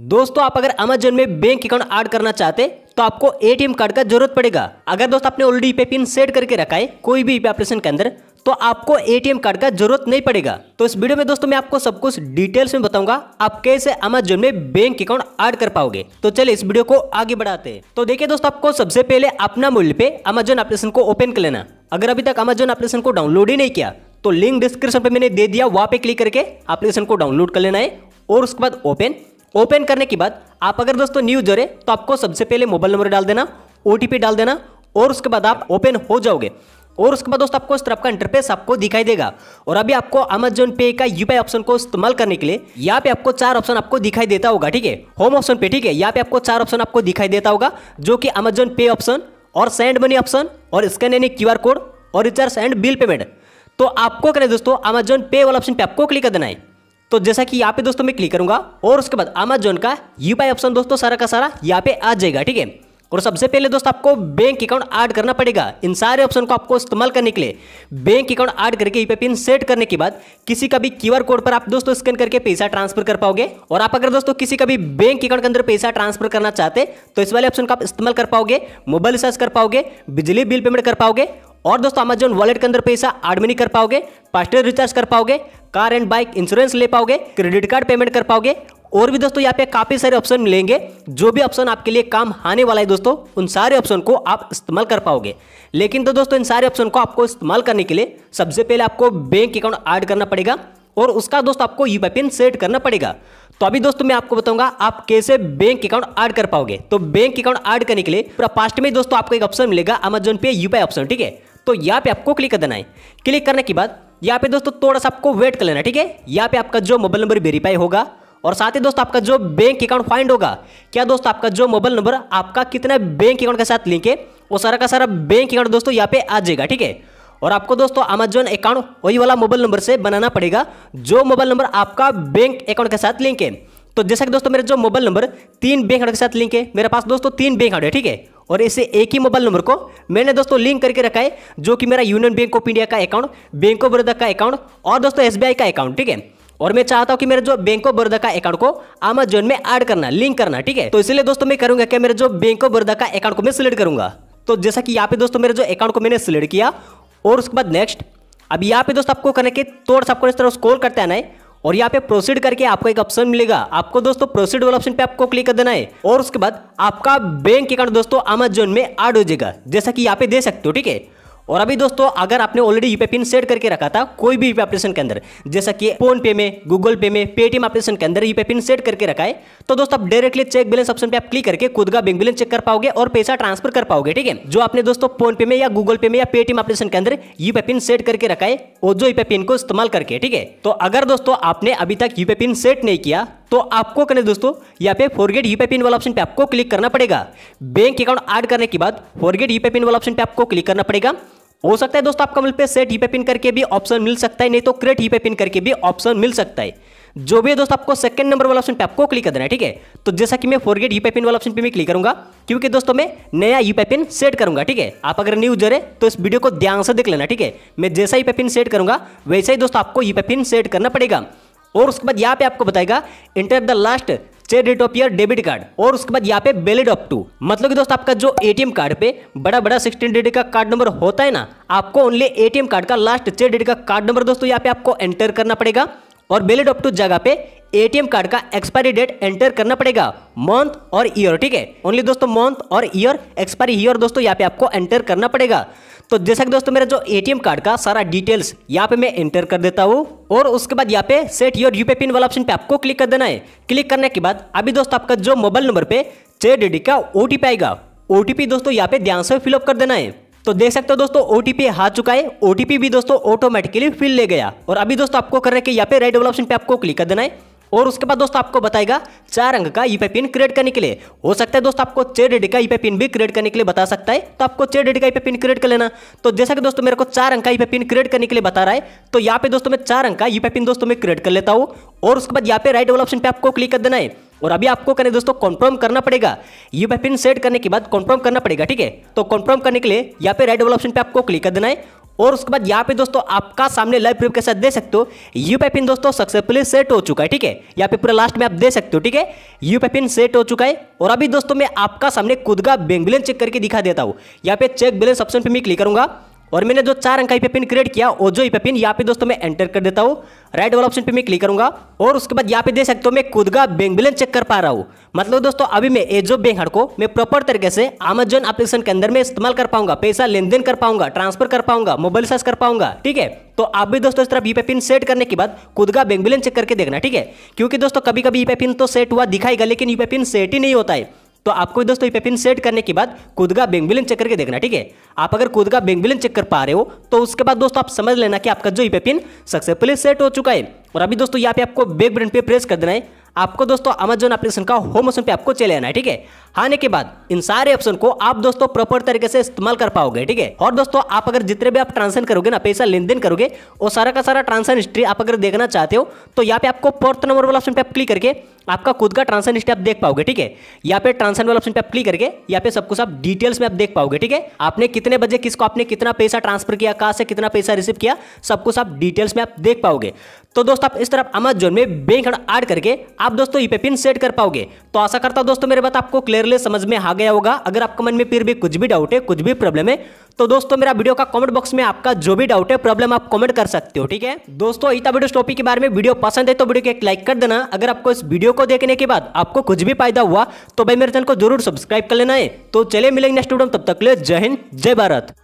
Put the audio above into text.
दोस्तों, आप अगर अमेजन में बैंक अकाउंट ऐड करना चाहते तो आपको एटीएम कार्ड का ज़रूरत पड़ेगा। अगर दोस्त, आपने ऑलरेडी पे पिन सेट करके रखा है, कोई भी एप्लीकेशन के अंदर तो आपको एटीएम कार्ड का ज़रूरत नहीं पड़ेगा। तो इस वीडियो में दोस्तों, मैं आपको सब कुछ डिटेल्स में बताऊँगा, आप कैसे अमेजोन में बैंक अकाउंट ऐड कर पाओगे। तो चलिए, इस वीडियो को आगे बढ़ाते हैं। तो देखिए दोस्तों, आपको सबसे पहले अपना मूल्य पे अमेजोन एप्लीकेशन को ओपन कर लेना। अगर अभी तक अमेजोन एप्लीकेशन को डाउनलोड ही नहीं किया तो लिंक डिस्क्रिप्शन पे मैंने दे दिया, वहाँ पे क्लिक करके एप्लीकेशन को डाउनलोड कर लेना है, और उसके बाद ओपन ओपन करने के बाद आप अगर दोस्तों न्यू है तो आपको सबसे पहले मोबाइल नंबर डाल देना ओटीपी डाल देना, और उसके बाद आप ओपन हो जाओगे। और उसके बाद दोस्तों आपको इस तरफ़ का इंटरफेस आपको दिखाई देगा। और अभी आपको अमेजोन पे का यूपीआई ऑप्शन को इस्तेमाल करने के लिए यहाँ पे आपको चार ऑप्शन आपको दिखाई देता होगा, ठीक है? होम ऑप्शन पे, ठीक है? यहाँ पे आपको चार ऑप्शन आपको दिखाई देता होगा, जो कि अमेजोन पे ऑप्शन और सेंड मनी ऑप्शन और स्कैन यानी क्यू कोड और रिचार्ज एंड बिल पेमेंट तो आपको करें दोस्तों अमेजोन पे वाला ऑप्शन पे आपको क्लिक कर देना है। तो जैसा कि यहाँ पे दोस्तों मैं क्लिक करूँगा, और उसके बाद अमेजोन का यूपीआई ऑप्शन दोस्तों सारा का सारा यहाँ पे आ जाएगा, ठीक है? और सबसे पहले दोस्तों आपको बैंक अकाउंट ऐड करना पड़ेगा। इन सारे ऑप्शन को आपको इस्तेमाल करने के लिए बैंक अकाउंट ऐड करके यूपीआई पिन सेट करने के बाद किसी का भी क्यूआर कोड पर आप दोस्तों स्कैन करके पैसा ट्रांसफ़र कर पाओगे। और आप अगर दोस्तों किसी का भी बैंक अकाउंट के अंदर पैसा ट्रांसफ़र करना चाहते तो इस वाले ऑप्शन का आप इस्तेमाल कर पाओगे मोबाइल रिचार्ज कर पाओगे, बिजली बिल पेमेंट कर पाओगे और दोस्तों अमेजोन वॉलेट के अंदर पैसा एडमिनी कर पाओगे फास्टर रिचार्ज कर पाओगे कार एंड बाइक इंश्योरेंस ले पाओगे क्रेडिट कार्ड पेमेंट कर पाओगे। और भी दोस्तों, यहाँ पे काफ़ी सारे ऑप्शन मिलेंगे। जो भी ऑप्शन आपके लिए काम आने वाला है दोस्तों, उन सारे ऑप्शन को आप इस्तेमाल कर पाओगे। लेकिन तो दोस्तों, इन सारे ऑप्शन को आपको इस्तेमाल करने के लिए सबसे पहले आपको बैंक अकाउंट ऐड करना पड़ेगा और उसका दोस्त, आपको यू पिन सेट करना पड़ेगा। तो अभी दोस्तों, मैं आपको बताऊँगा, आप कैसे बैंक अकाउंट ऐड कर पाओगे। तो बैंक अकाउंट ऐड करने के लिए पूरा पास्ट में दोस्तों, आपको एक ऑप्शन मिलेगा अमेजोन पे यूपीआई ऑप्शन ठीक है? तो यहाँ पे आपको क्लिक कर देना है। क्लिक करने के बाद यहाँ पे दोस्तों थोड़ा सा आपको वेट कर लेना, ठीक है? यहाँ पे आपका जो मोबाइल नंबर वेरीफाई होगा और साथ ही दोस्तों आपका जो बैंक अकाउंट फाइंड होगा, क्या दोस्तों आपका जो मोबाइल नंबर आपका कितना बैंक अकाउंट के साथ लिंक है, वो सारा का सारा बैंक अकाउंट दोस्तों यहाँ पे आ जाएगा, ठीक है? और आपको दोस्तों अमेजोन अकाउंट वही वाला मोबाइल नंबर से बनाना पड़ेगा, जो मोबाइल नंबर आपका बैंक अकाउंट के साथ लिंक है। तो जैसा कि दोस्तों मेरा जो मोबाइल नंबर तीन बैंक अकाउंट के साथ लिंक है, मेरे पास दोस्तों तीन बैंक अकाउंट है, ठीक है? और इसे एक ही मोबाइल नंबर को मैंने दोस्तों लिंक करके रखा है, जो कि मेरा यूनियन बैंक ऑफ़ इंडिया का अकाउंट बैंक ऑफ़ बड़ौदा का अकाउंट और दोस्तों एसबीआई का अकाउंट ठीक है? और मैं चाहता हूँ कि मेरे जो बैंक ऑफ़ बड़ौदा का अकाउंट को अमेजोन में ऐड करना लिंक करना, ठीक है? तो इसलिए दोस्तों मैं करूँगा क्या? मेरे जो बैंक ऑफ़ बड़ौदा का अकाउंट को मैं सिलेक्ट करूँगा। तो जैसा कि यहाँ पे दोस्तों मेरे जो अकाउंट को मैंने सिलेक्ट किया, और उसके बाद नेक्स्ट अब यहाँ पे दोस्तों आपको करने के तोड़ आपको इस तरह स्कोर करते आना है। और यहाँ पे प्रोसीड करके आपको एक ऑप्शन मिलेगा। आपको दोस्तों प्रोसीड वाला ऑप्शन पे आपको क्लिक कर देना है। और उसके बाद आपका बैंक अकाउंट दोस्तों अमेजोन में ऐड हो जाएगा। जैसा कि यहाँ पे दे सकते हो, ठीक है? और अभी दोस्तों, अगर आपने ऑलरेडी यूपी पिन सेट करके रखा था, कोई भी यूपी एप्लीकेशन के अंदर, जैसा कि फ़ोन पे में गूगल पे में पेटीएम एप्लीकेशन के अंदर यूपी पिन सेट करके रखा है तो दोस्तों, आप डायरेक्टली चेक बैलेंस ऑप्शन पे आप क्लिक करके खुद का बैंक बैलेंस चेक कर पाओगे और पैसा ट्रांसफ़र कर पाओगे, ठीक है? जो आपने दोस्तों फ़ोन पे में या गूगल पे में या पेटीएम एप्लीकेशन के अंदर यूपी पिन सेट करके रखा है वो जो यूपी पिन को इस्तेमाल करके, ठीक है? तो अगर दोस्तों, आपने अभी तक यूपी पिन सेट नहीं किया तो आपको करने दोस्तों, यहाँ पे फॉरगेट यूपी पिन वाला ऑप्शन पे आपको क्लिक करना पड़ेगा। बैंक अकाउंट ऐड करने के बाद फॉरगेट यूपी पिन वाला ऑप्शन पे आपको क्लिक करना पड़ेगा। हो सकता है दोस्तों, आपका पे सेट ही पे पिन करके भी ऑप्शन मिल सकता है, नहीं तो क्रेट ही पे पिन करके भी ऑप्शन मिल सकता है। जो भी दोस्तों, आपको सेकंड नंबर वाला ऑप्शन पे आपको क्लिक करना है, ठीक है? तो जैसा कि मैं फॉरगेट यू पिन वाला ऑप्शन पे मैं क्लिक करूँगा, क्योंकि दोस्तों, मैं नया यू पिन सेट करूँगा, ठीक है? आप अगर न्यू यूज़र है तो इस वीडियो को ध्यान से देख लेना, ठीक है? मैं जैसा ही पिन सेट करूँगा, वैसे ही दोस्तों आपको यू पिन सेट करना पड़ेगा। और उसके बाद यहाँ पे आपको बताएगा इंटर द लास्ट चेयर डेट ऑफ़ ईयर डेबिट कार्ड और उसके बाद यहाँ पे बेलिड ऑफ़ टू मतलब कि दोस्त, आपका जो एटीएम कार्ड पे बड़ा बड़ा सिक्सटीन डेट का कार्ड नंबर होता है ना, आपको ओनली एटीएम कार्ड का लास्ट चेयर डेट का कार्ड नंबर दोस्तों यहाँ पे आपको एंटर करना पड़ेगा और बेलिड ऑफ़ टू जगह पे एटीएम कार्ड का एक्सपायरी डेट एंटर करना पड़ेगा। मंथ और ईयर ठीक है? ओनली दोस्तों मंथ और ईयर एक्सपायरी ईयर दोस्तों यहाँ पे आपको एंटर करना पड़ेगा। तो जैसा कि दोस्तों मेरा जो एटीएम कार्ड का सारा डिटेल्स यहाँ पे मैं एंटर कर देता हूँ। और उसके बाद यहाँ पे सेट योर यूपे पिन वाला ऑप्शन पे आपको क्लिक कर देना है। क्लिक करने के बाद अभी दोस्तों आपका जो मोबाइल नंबर पे चे डेडी का ओटीपी आएगा। ओटीपी दोस्तों यहाँ पे ध्यान से फिलअप कर देना है। तो देख सकते हो दोस्तों ओ टी आ चुका है। ओटीपी भी दोस्तों ऑटोमेटिकली फिल ले गया। और अभी दोस्तों आपको कर रहे कि यहाँ पे राइट वाला ऑप्शन पे आपको क्लिक कर देना है। और उसके बाद दोस्तों आपको बताएगा चार अंक का यूपी पिन क्रिएट करने के लिए। हो सकता है दोस्तों आपको छह डेडी का यूपी पिन भी क्रिएट करने के लिए बता सकता है। तो आपको छह डेडी का यूपी पिन क्रिएट कर लेना। तो जैसा कि दोस्तों मेरे को चार अंक का यूपी पिन क्रिएट करने के लिए बता रहा है तो यहाँ पे दोस्तों मैं चार अंक का यूपी पिन दोस्तों मैं क्रिएट कर लेता हूँ। और उसके बाद यहाँ पे राइट वाला ऑप्शन पे आपको क्लिक कर देना है। और अभी आपको करने दोस्तों कॉन्फर्म करना पड़ेगा। यूपी पिन सेट करने के बाद कॉन्फर्म करना पड़ेगा, ठीक है? तो कॉन्फर्म करने के लिए यहाँ पे राइट वाला ऑप्शन पे आपको क्लिक कर देना है। और उसके बाद यहाँ पे दोस्तों आपका सामने लाइव प्रूफ के साथ दे सकते हो? यूपी पिन दोस्तों सक्सेसफुली सेट हो चुका है, ठीक है? यहाँ पे पूरा लास्ट में आप दे सकते हो, ठीक है? यूपी पिन सेट हो चुका है और अभी दोस्तों मैं आपका सामने खुद का बैंक बैलेंस चेक करके दिखा देता हूँ। यहाँ पे चेक बैलेंस ऑप्शन पर मैं क्लिक करूँगा। और मैंने जो चार अंक का पिन क्रिएट किया, वो जो पिन यहाँ पे दोस्तों मैं एंटर कर देता हूँ। राइट वाला ऑप्शन पे मैं क्लिक करूँगा और उसके बाद यहाँ पे दे सकते हो मैं खुद का बैंक बैलेंस चेक कर पा रहा हूँ। मतलब दोस्तों, अभी मैं जो बैंक को मैं प्रॉपर तरीके से अमेजोन एप्लीकेशन के अंदर में इस्तेमाल कर पाऊँगा, पैसा लेन देन कर पाऊँगा ट्रांसफ़र कर पाऊँगा मोबाइल सर्च कर पाऊँगा, ठीक है? तो आप भी दोस्तों इस तरह वीपे पिन सेट करने के बाद खुद का बैंक बैलेंस चेक करके देखना, ठीक है? क्योंकि दोस्तों कभी कभी यूपे पिन तो सेट हुआ दिखाएगा, लेकिन यूपे पिन सेट ही नहीं होता है। तो आपको दोस्तों ये पिन सेट करने के बाद खुद का बैंक चेक करके देखना, ठीक है? आप अगर खुद का बैंक चेक कर पा रहे हो तो उसके बाद दोस्तों आप समझ लेना कि आपका जो ये पिन सक्सेसफुली सेट हो चुका है। और अभी दोस्तों यहाँ पे आपको बैक बटन पे प्रेस कर देना है। आपको दोस्तों अमेजोन एप्लीकेशन का होम ऑप्शन पे आपको चले आना है, ठीक है? आने के बाद इन सारे ऑप्शन को आप दोस्तों प्रॉपर तरीके से इस्तेमाल कर पाओगे, ठीक है? और दोस्तों आप अगर जितने भी आप ट्रांसफ़र करोगे ना, पैसा लेन देन करोगे, वो सारा का सारा ट्रांसफ़र हिस्ट्री आप अगर देखना चाहते हो तो यहाँ पे आपको फोर्थ नंबर वाला ऑप्शन पे आप क्लिक करके आपका खुद का ट्रांसफ़र हिस्ट्री आप देख पाओगे, ठीक है? यहाँ पे ट्रांसन वाला ऑप्शन पे आप क्लिक करके यहाँ पे सब कुछ आप डिटेल्स में आप देख पाओगे, ठीक है? आपने कितने बजे किसको, आपने कितना पैसा ट्रांसफ़र किया, कहाँ से कितना पैसा रिसीव किया, सब कुछ आप डिटेल्स में आप देख पाओगे। तो दोस्तों, आप इस तरफ़ अमेजोन में बैंक ऐड करके आप दोस्तों ई पिन सेट कर पाओगे। तो आशा करता हूँ दोस्तों, मेरे बात आपको क्लियरली समझ में आ गया होगा। अगर आपके मन में फिर भी कुछ भी डाउट है, कुछ भी प्रॉब्लम है तो दोस्तों, मेरा वीडियो का कमेंट बॉक्स में आपका जो भी डाउट है प्रॉब्लम आप कमेंट कर सकते हो, ठीक है? दोस्तों, इतना वीडियो टॉपिक के बारे में वीडियो पसंद है तो वीडियो को एक लाइक कर देना। अगर आपको इस वीडियो को देखने के बाद आपको कुछ भी फ़ायदा हुआ तो भाई मेरे चैनल को ज़रूर सब्सक्राइब कर लेना है। तो चले मिलेंगे नेक्स्ट वीडियो तब तक ले जय हिंद, जय भारत।